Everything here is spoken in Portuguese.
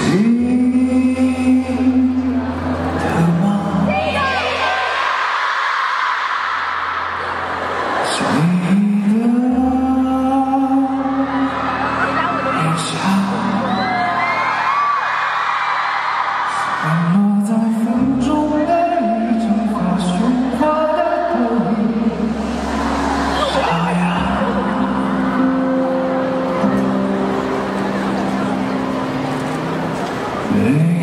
Sim. Mm-hmm.